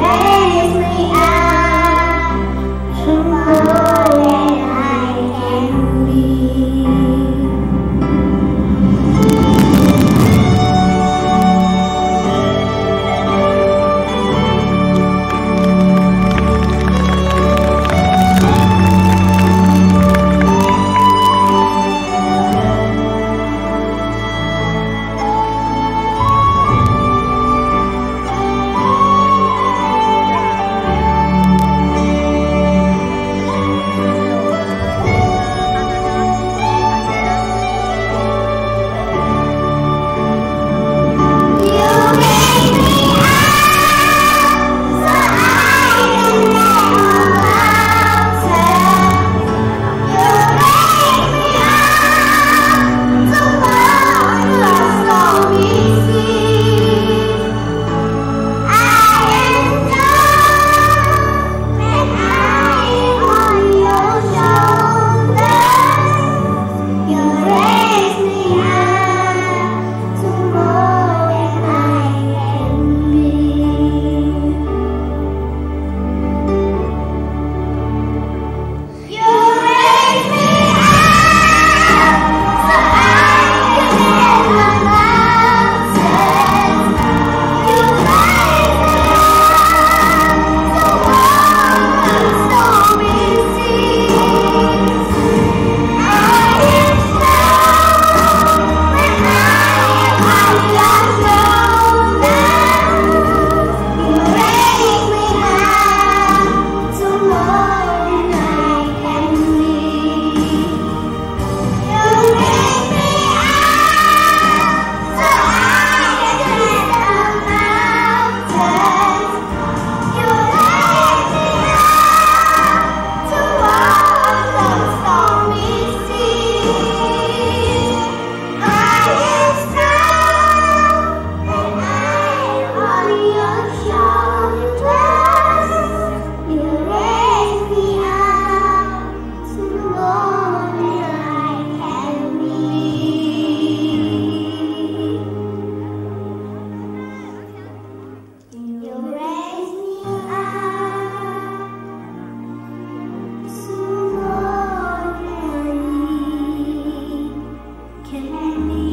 Whoa! 给你